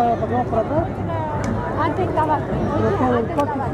para, perdón, para acá? Antes estaba. Antes estaba.